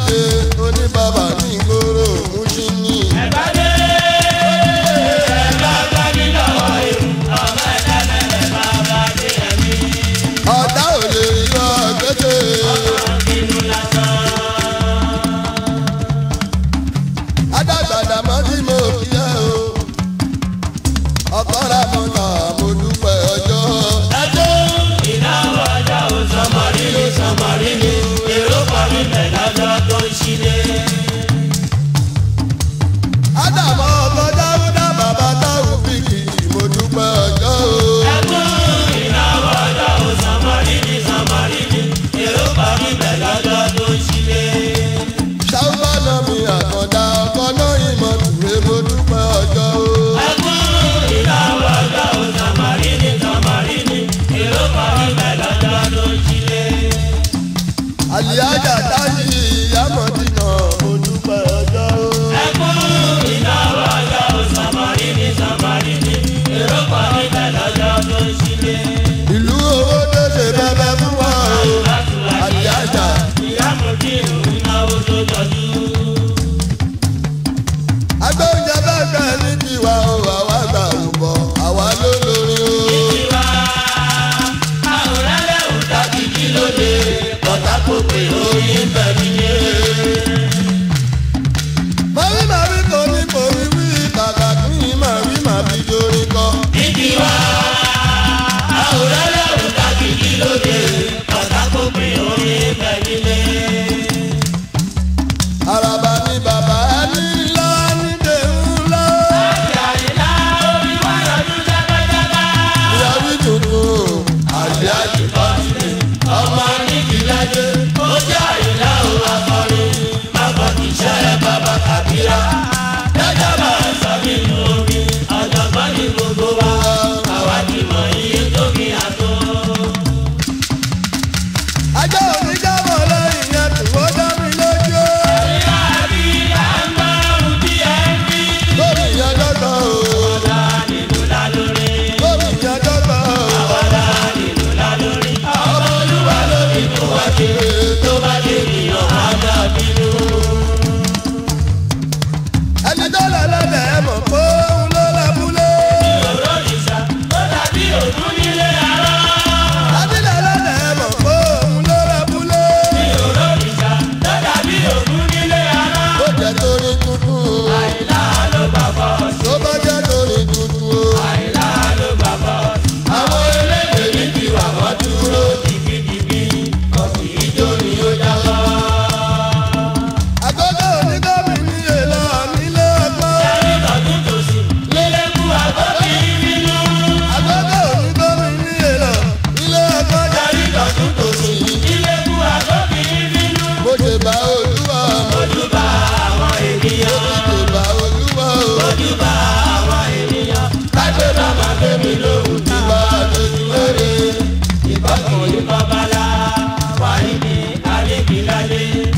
dé. Hallelujah.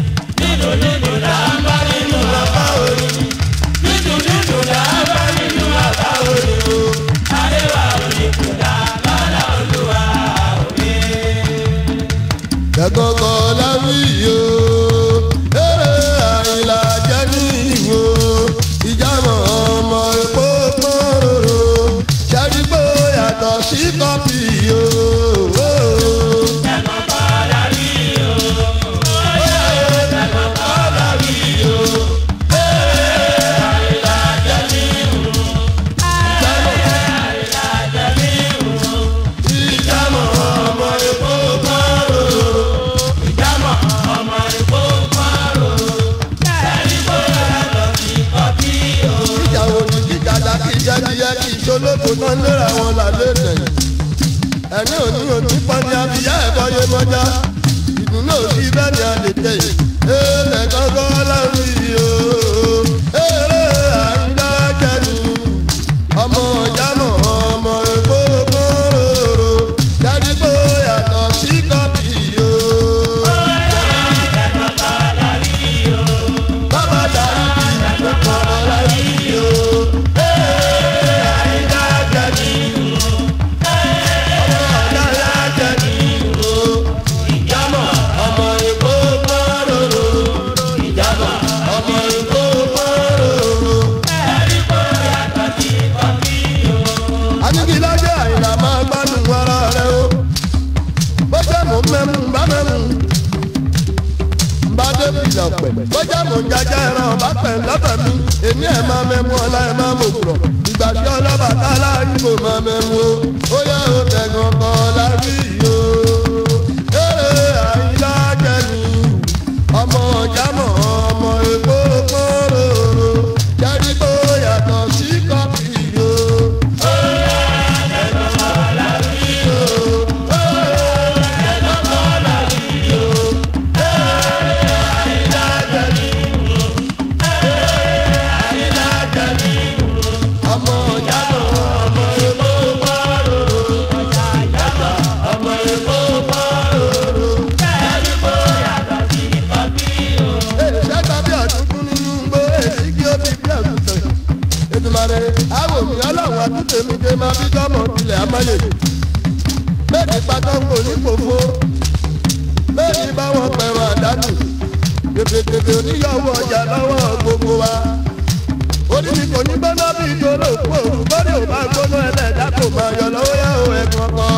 tolóko náà léra wọn lálẹ́ nẹ̀yìn ẹ̀mí ò ní ojú pàdé abiyá ẹ̀bọyé mọ́já ìdùnnú òbí bẹ́ẹ̀ ni a lè tẹ̀yìn ẹ̀ẹ́dẹ̀ kankan láwùjọ yìí o ẹ̀ẹ́dẹ̀ ọmọ bìlà pẹ̀ bọ́jà mò ń jajá ẹran ọba pẹ̀ lọ́bẹ̀ mi èmi ẹ̀ máa mẹ́mu ọlá ẹ̀ máa mò kúrọ̀ ìgbà tí ọlọ́bàtálá yìí kò máa mẹ́mu o ó yẹ òtẹ̀gàn kan lárí yìí o. àwọn akíndémídé máa bí dámọ̀ tilẹ̀ amáyè. méjì pátá ń kò ní fòfó méjì bá wọn pẹ̀rọ àdánù gbèbègbèbè oníyàwó ọjà lọ́wọ́ gbogbo wa. oníbi kò ní gbọ́dọ̀ bí ìjọ́rò òkú òkú bọ́dẹ̀ ò máa gbóná kò máa yọ lọ́wọ́ yá o ẹ̀gbọ́n